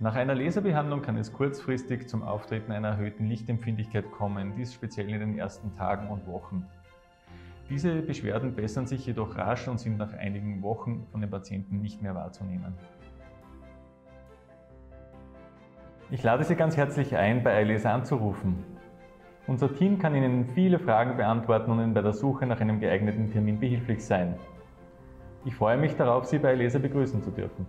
Nach einer Laserbehandlung kann es kurzfristig zum Auftreten einer erhöhten Lichtempfindlichkeit kommen, dies speziell in den ersten Tagen und Wochen. Diese Beschwerden bessern sich jedoch rasch und sind nach einigen Wochen von den Patienten nicht mehr wahrzunehmen. Ich lade Sie ganz herzlich ein, bei iLaser anzurufen. Unser Team kann Ihnen viele Fragen beantworten und Ihnen bei der Suche nach einem geeigneten Termin behilflich sein. Ich freue mich darauf, Sie bei iLaser begrüßen zu dürfen.